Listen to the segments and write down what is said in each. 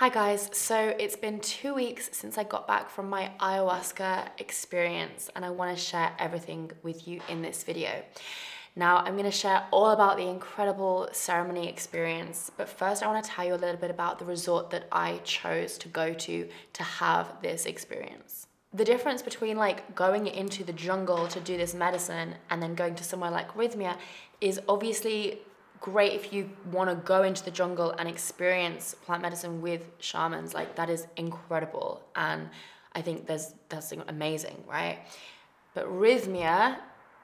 Hi guys, so it's been two weeks since I got back from my ayahuasca experience and I wanna share everything with you in this video. Now, I'm gonna share all about the incredible ceremony experience, but first I wanna tell you a little bit about the resort that I chose to go to to have this experience. The difference between like going into the jungle to do this medicine and then going to somewhere like Rythmia is obviously great if you want to go into the jungle and experience plant medicine with shamans like that is incredible. And i think there's that's amazing right? But Rythmia,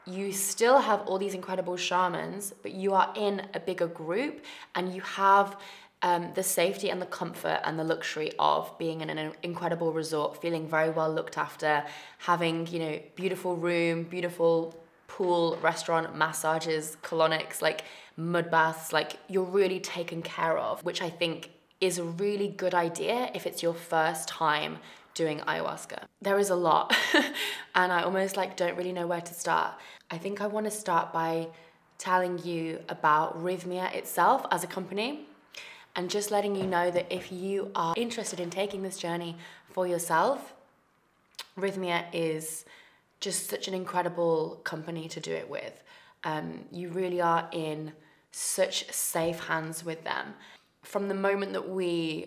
you still have all these incredible shamans but you are in a bigger group and you have um, the safety and the comfort and the luxury of being in an incredible resort feeling very well looked after having you know beautiful room beautiful pool restaurant massages colonics like mud baths, like you're really taken care of, which I think is a really good idea if it's your first time doing ayahuasca. There is a lot, and I almost like don't really know where to start. I think I want to start by telling you about Rythmia itself as a company and just letting you know that if you are interested in taking this journey for yourself, Rythmia is just such an incredible company to do it with. Um, you really are in such safe hands with them. From the moment that we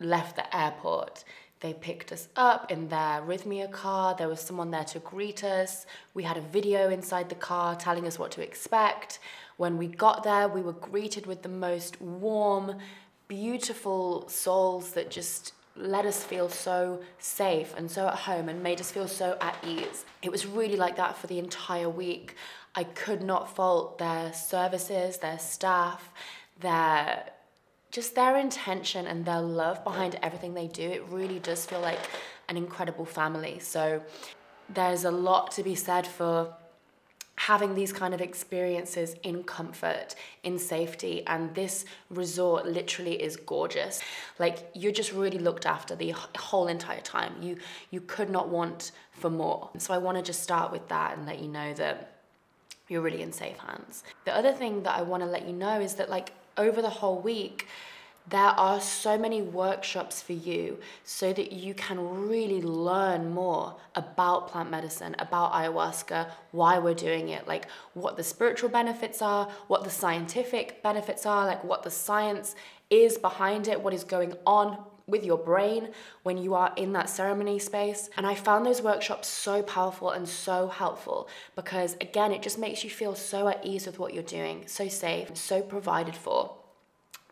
left the airport, they picked us up in their Rythmia car. There was someone there to greet us. We had a video inside the car telling us what to expect. When we got there, we were greeted with the most warm, beautiful souls that just let us feel so safe and so at home and made us feel so at ease. It was really like that for the entire week. I could not fault their services, their staff, their just their intention and their love behind everything they do. It really does feel like an incredible family. So there's a lot to be said for having these kind of experiences in comfort, in safety, and this resort literally is gorgeous. Like you're just really looked after the whole entire time. You you could not want for more. So I want to just start with that and let you know that you're really in safe hands. The other thing that I want to let you know is that like over the whole week, there are so many workshops for you so that you can really learn more about plant medicine, about ayahuasca, why we're doing it, like what the spiritual benefits are, what the scientific benefits are, like what the science is behind it, what is going on with your brain when you are in that ceremony space. And I found those workshops so powerful and so helpful because, again, it just makes you feel so at ease with what you're doing, so safe, so provided for.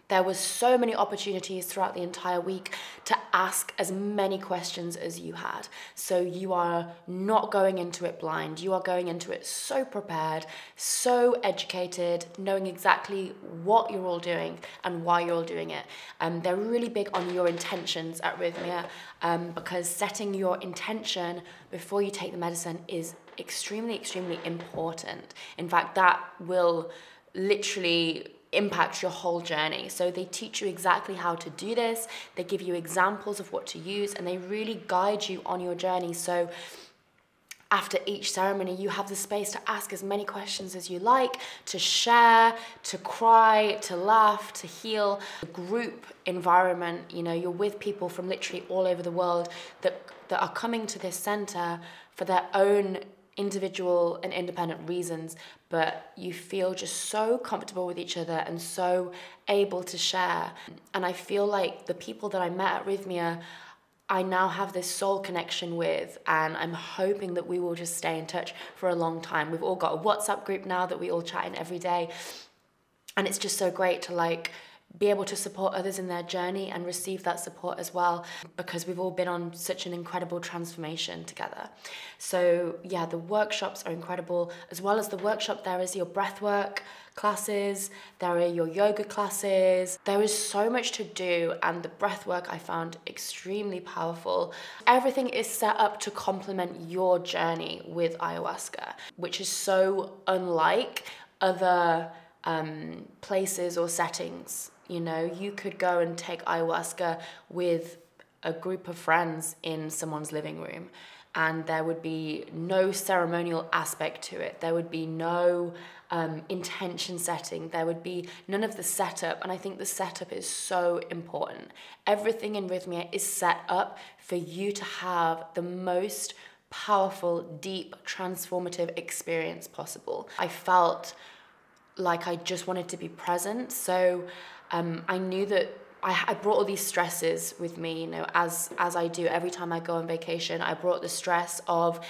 There was so many opportunities throughout the entire week to ask as many questions as you had. So you are not going into it blind. You are going into it so prepared, so educated, knowing exactly what you're all doing and why you're all doing it. Um, they're really big on your intentions at Rythmia um, because setting your intention before you take the medicine is extremely, extremely important. In fact, that will literally impacts your whole journey. So they teach you exactly how to do this, they give you examples of what to use, and they really guide you on your journey. So after each ceremony, you have the space to ask as many questions as you like, to share, to cry, to laugh, to heal. A group environment, you know, you're with people from literally all over the world that, that are coming to this center for their own individual and independent reasons, but you feel just so comfortable with each other and so able to share. And I feel like the people that I met at Rythmia, I now have this soul connection with, and I'm hoping that we will just stay in touch for a long time. We've all got a WhatsApp group now that we all chat in every day, and it's just so great to like be able to support others in their journey and receive that support as well because we've all been on such an incredible transformation together. So, yeah, the workshops are incredible. As well as the workshop, there is your breathwork classes, there are your yoga classes. There is so much to do, and the breathwork I found extremely powerful. Everything is set up to complement your journey with ayahuasca, which is so unlike other um, places or settings you know, you could go and take ayahuasca with a group of friends in someone's living room and there would be no ceremonial aspect to it. There would be no um, intention setting. There would be none of the setup. And I think the setup is so important. Everything in Rythmia is set up for you to have the most powerful, deep, transformative experience possible. I felt like I just wanted to be present. So um, I knew that I, I brought all these stresses with me, you know, as as I do every time I go on vacation. I brought the stress of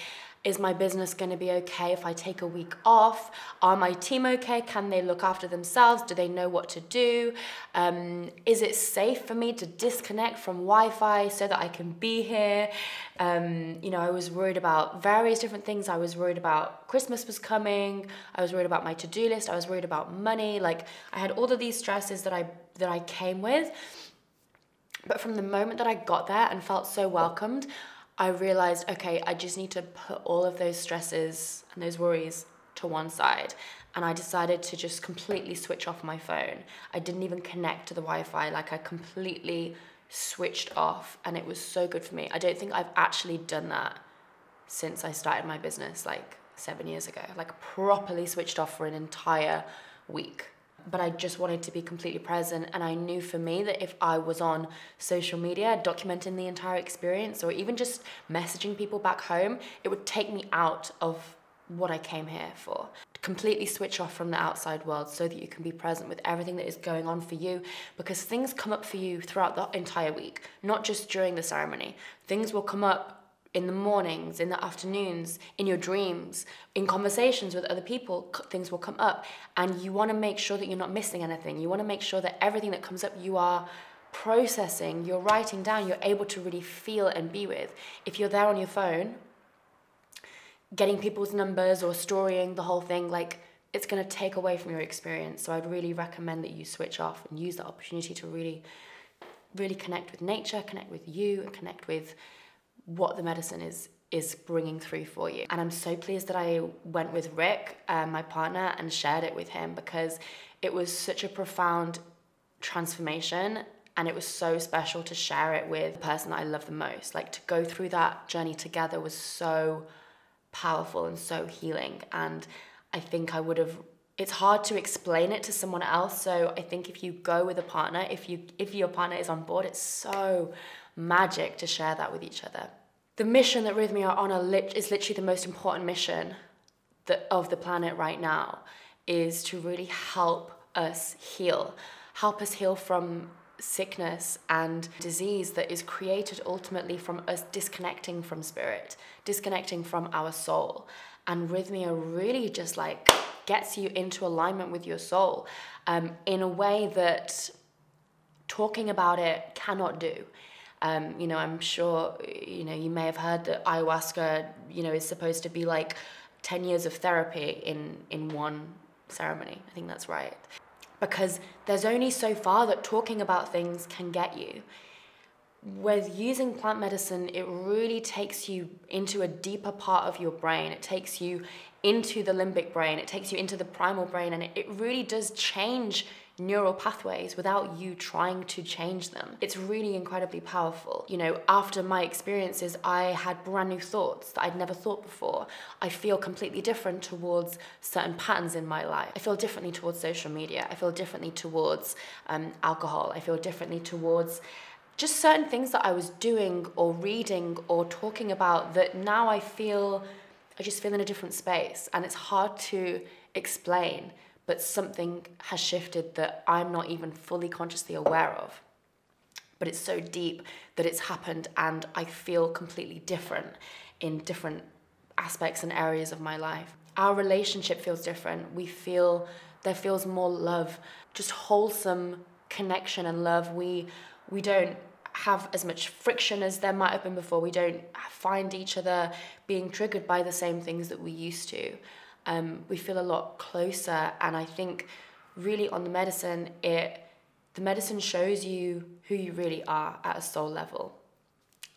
is my business going to be okay if I take a week off? Are my team okay? Can they look after themselves? Do they know what to do? Um, is it safe for me to disconnect from Wi Fi so that I can be here? Um, you know, I was worried about various different things. I was worried about Christmas was coming. I was worried about my to do list. I was worried about money. Like, I had all of these stresses that I, that I came with. But from the moment that I got there and felt so welcomed, I realized, okay, I just need to put all of those stresses and those worries to one side. And I decided to just completely switch off my phone. I didn't even connect to the Wi Fi, like, I completely switched off, and it was so good for me. I don't think I've actually done that since I started my business like seven years ago, like, properly switched off for an entire week but I just wanted to be completely present. And I knew for me that if I was on social media documenting the entire experience or even just messaging people back home, it would take me out of what I came here for. Completely switch off from the outside world so that you can be present with everything that is going on for you because things come up for you throughout the entire week, not just during the ceremony. Things will come up in the mornings, in the afternoons, in your dreams, in conversations with other people, things will come up. And you want to make sure that you're not missing anything. You want to make sure that everything that comes up, you are processing, you're writing down, you're able to really feel and be with. If you're there on your phone, getting people's numbers or storying the whole thing, like it's going to take away from your experience. So I'd really recommend that you switch off and use the opportunity to really, really connect with nature, connect with you, and connect with what the medicine is is bringing through for you. And I'm so pleased that I went with Rick, uh, my partner, and shared it with him because it was such a profound transformation and it was so special to share it with the person that I love the most. Like to go through that journey together was so powerful and so healing. And I think I would have it's hard to explain it to someone else. So I think if you go with a partner, if you if your partner is on board, it's so magic to share that with each other. The mission that Rythmia are on is literally the most important mission of the planet right now is to really help us heal, help us heal from sickness and disease that is created ultimately from us disconnecting from spirit, disconnecting from our soul. And Rythmia really just like gets you into alignment with your soul um, in a way that talking about it cannot do. Um, you know, I'm sure, you know, you may have heard that ayahuasca, you know, is supposed to be like 10 years of therapy in, in one ceremony. I think that's right. Because there's only so far that talking about things can get you. With using plant medicine, it really takes you into a deeper part of your brain. It takes you into the limbic brain, it takes you into the primal brain, and it, it really does change neural pathways without you trying to change them. It's really incredibly powerful. You know, after my experiences, I had brand new thoughts that I'd never thought before. I feel completely different towards certain patterns in my life. I feel differently towards social media. I feel differently towards um, alcohol. I feel differently towards just certain things that I was doing or reading or talking about that now I feel, I just feel in a different space. And it's hard to explain but something has shifted that I'm not even fully consciously aware of. But it's so deep that it's happened, and I feel completely different in different aspects and areas of my life. Our relationship feels different. We feel there feels more love, just wholesome connection and love. We we don't have as much friction as there might have been before. We don't find each other being triggered by the same things that we used to um, we feel a lot closer. And I think really on the medicine, it the medicine shows you who you really are at a soul level.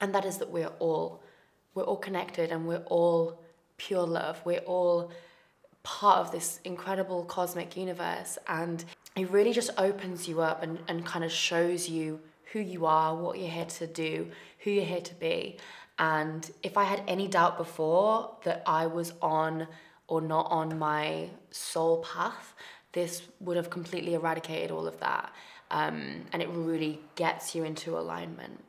And that is that we're all we're all connected and we're all pure love. We're all part of this incredible cosmic universe and it really just opens you up and, and kind of shows you who you are, what you're here to do, who you're here to be. And if I had any doubt before that I was on or not on my soul path, this would have completely eradicated all of that. Um, and it really gets you into alignment.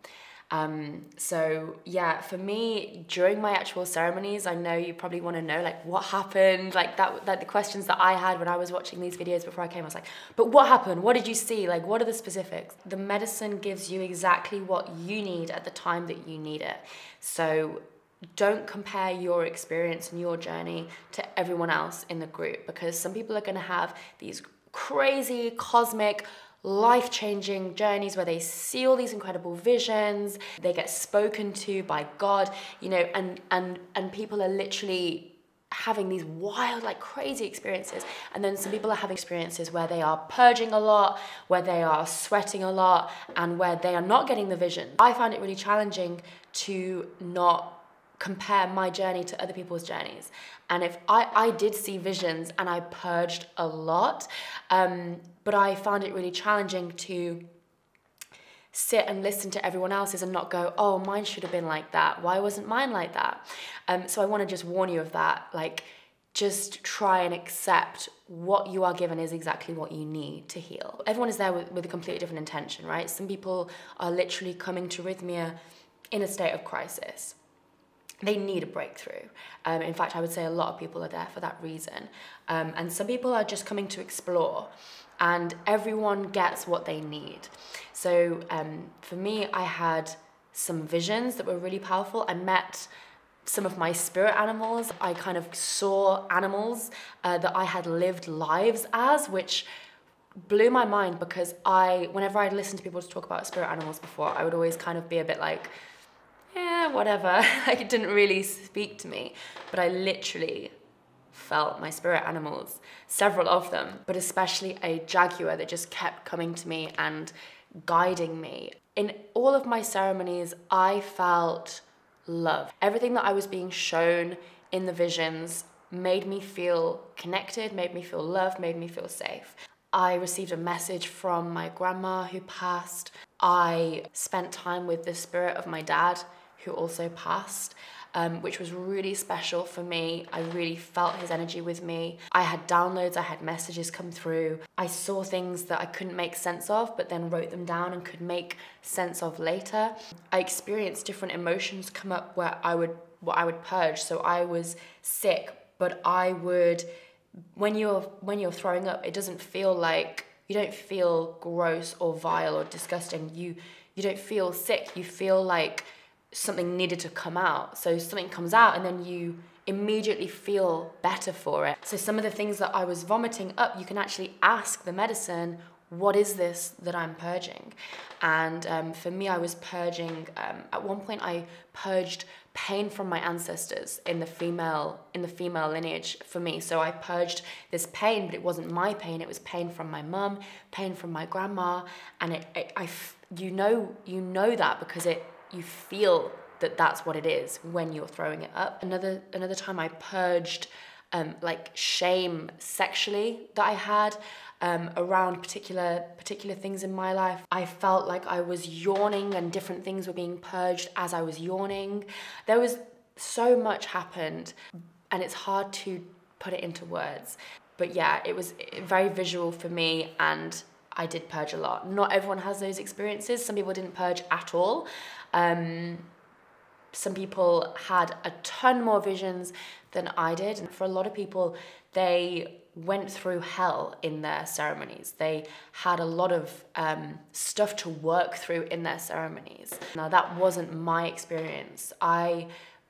Um, so yeah, for me, during my actual ceremonies, I know you probably want to know like what happened, like that, like the questions that I had when I was watching these videos before I came, I was like, but what happened? What did you see? Like, what are the specifics? The medicine gives you exactly what you need at the time that you need it. So don't compare your experience and your journey to everyone else in the group because some people are going to have these crazy cosmic life changing journeys where they see all these incredible visions, they get spoken to by God, you know, and and and people are literally having these wild like crazy experiences. And then some people are having experiences where they are purging a lot where they are sweating a lot and where they are not getting the vision. I find it really challenging to not compare my journey to other people's journeys and if i i did see visions and i purged a lot um, but I found it really challenging to sit and listen to everyone else's and not go, oh, mine should have been like that. Why wasn't mine like that? Um, so I want to just warn you of that. Like, just try and accept what you are given is exactly what you need to heal. Everyone is there with, with a completely different intention, right? Some people are literally coming to Rythmia in a state of crisis. They need a breakthrough. Um, in fact, I would say a lot of people are there for that reason. Um, and some people are just coming to explore and everyone gets what they need. So um, for me, I had some visions that were really powerful. I met some of my spirit animals. I kind of saw animals uh, that I had lived lives as, which blew my mind because I, whenever I'd listened to people to talk about spirit animals before, I would always kind of be a bit like, yeah, whatever. like it didn't really speak to me. But I literally felt my spirit animals, several of them, but especially a jaguar that just kept coming to me and guiding me. In all of my ceremonies, I felt love. Everything that I was being shown in the visions made me feel connected, made me feel loved, made me feel safe. I received a message from my grandma who passed. I spent time with the spirit of my dad who also passed um, which was really special for me. I really felt his energy with me. I had downloads, I had messages come through. I saw things that I couldn't make sense of, but then wrote them down and could make sense of later. I experienced different emotions come up where I would what I would purge. So I was sick, but I would when you're when you're throwing up, it doesn't feel like you don't feel gross or vile or disgusting. You you don't feel sick. You feel like something needed to come out. So something comes out and then you immediately feel better for it. So some of the things that I was vomiting up, you can actually ask the medicine, what is this that I'm purging? And um, for me, I was purging, um, at one point I purged pain from my ancestors in the female in the female lineage for me so i purged this pain but it wasn't my pain it was pain from my mum pain from my grandma and it, it i you know you know that because it you feel that that's what it is when you're throwing it up. Another another time I purged um, like shame sexually that I had um, around particular particular things in my life. I felt like I was yawning and different things were being purged as I was yawning. There was so much happened, and it's hard to put it into words. But yeah, it was very visual for me and I did purge a lot. Not everyone has those experiences. Some people didn't purge at all. Um, some people had a ton more visions than I did. And for a lot of people, they went through hell in their ceremonies. They had a lot of um, stuff to work through in their ceremonies. Now, that wasn't my experience. I,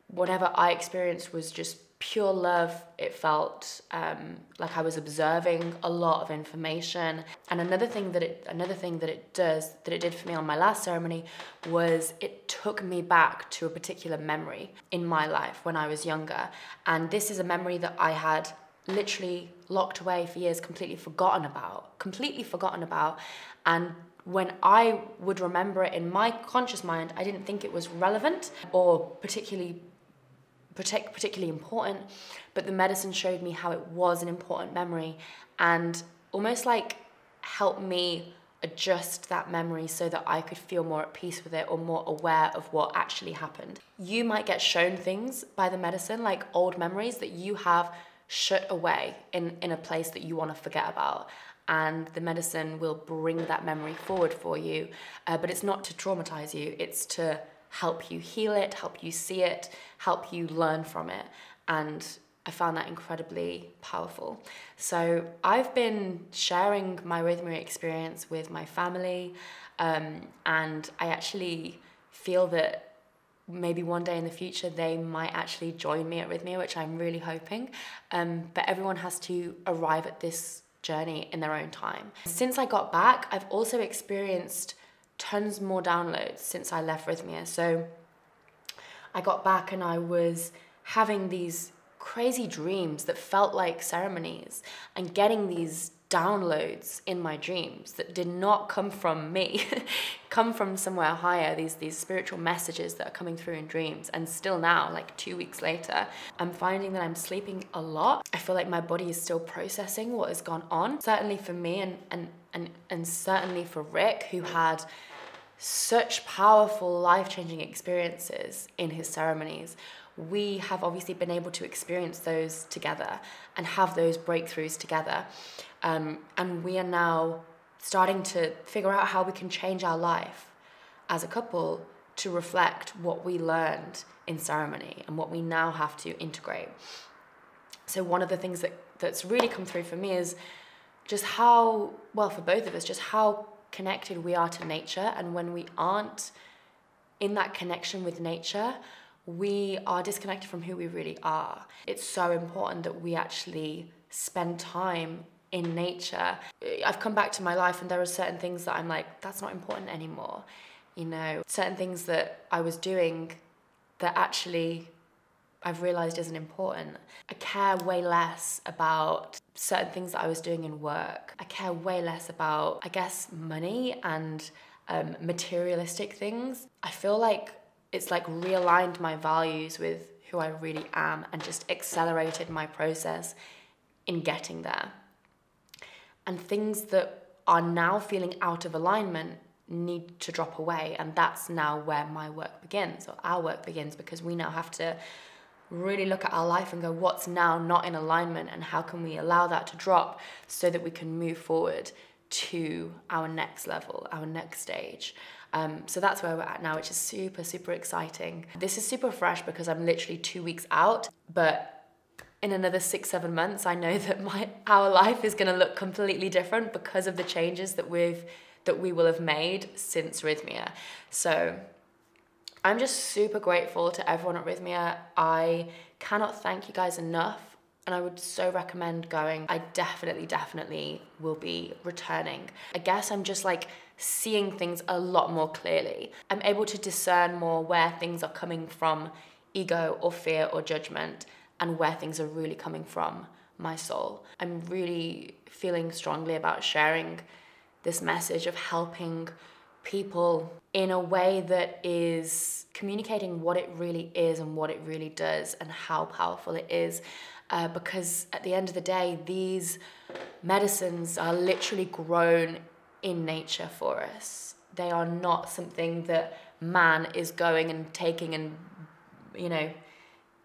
whatever I experienced was just pure love. It felt um, like I was observing a lot of information. And another thing that it another thing that it does that it did for me on my last ceremony was it took me back to a particular memory in my life when I was younger. And this is a memory that I had literally locked away for years, completely forgotten about, completely forgotten about. And when I would remember it in my conscious mind, I didn't think it was relevant or particularly particularly important, but the medicine showed me how it was an important memory and almost like helped me adjust that memory so that I could feel more at peace with it or more aware of what actually happened. You might get shown things by the medicine, like old memories that you have shut away in, in a place that you want to forget about. And the medicine will bring that memory forward for you. Uh, but it's not to traumatize you, it's to help you heal it, help you see it, help you learn from it. And I found that incredibly powerful. So I've been sharing my Rythmia experience with my family, um, and I actually feel that maybe one day in the future they might actually join me at Rythmia, which I'm really hoping. Um, but everyone has to arrive at this journey in their own time. Since I got back, I've also experienced tons more downloads since I left Rythmia. So I got back and I was having these crazy dreams that felt like ceremonies and getting these downloads in my dreams that did not come from me come from somewhere higher these these spiritual messages that are coming through in dreams. And still now like 2 weeks later I'm finding that I'm sleeping a lot. I feel like my body is still processing what has gone on. Certainly for me and and and, and certainly for Rick who had such powerful life-changing experiences in his ceremonies we have obviously been able to experience those together and have those breakthroughs together. Um, and we are now starting to figure out how we can change our life as a couple to reflect what we learned in ceremony and what we now have to integrate. So, one of the things that, that's really come through for me is just how, well, for both of us, just how connected we are to nature. And when we aren't in that connection with nature, we are disconnected from who we really are. It's so important that we actually spend time in nature. I've come back to my life and there are certain things that I'm like, that's not important anymore. You know, certain things that I was doing that actually I've realized isn't important. I care way less about certain things that I was doing in work. I care way less about, I guess, money and um, materialistic things. I feel like it's like realigned my values with who I really am and just accelerated my process in getting there. And things that are now feeling out of alignment need to drop away. And that's now where my work begins, or our work begins, because we now have to really look at our life and go, what's now not in alignment, and how can we allow that to drop so that we can move forward to our next level, our next stage. Um, so that's where we're at now, which is super, super exciting. This is super fresh because I'm literally two weeks out, but in another six, seven months, I know that my our life is gonna look completely different because of the changes that we've that we will have made since Rythmia. So I'm just super grateful to everyone at Rythmia. I cannot thank you guys enough and I would so recommend going. I definitely, definitely will be returning. I guess I'm just like seeing things a lot more clearly. I'm able to discern more where things are coming from ego or fear or judgment and where things are really coming from my soul. I'm really feeling strongly about sharing this message of helping people in a way that is communicating what it really is and what it really does and how powerful it is uh, because at the end of the day, these medicines are literally grown in nature for us. They are not something that man is going and taking and, you know,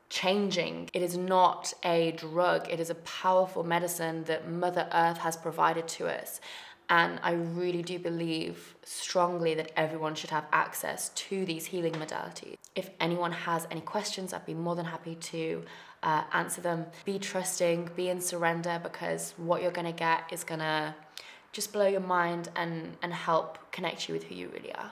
changing. It is not a drug, it is a powerful medicine that Mother Earth has provided to us. And I really do believe strongly that everyone should have access to these healing modalities. If anyone has any questions, I'd be more than happy to uh, answer them. Be trusting, be in surrender because what you're gonna get is gonna just blow your mind and, and help connect you with who you really are.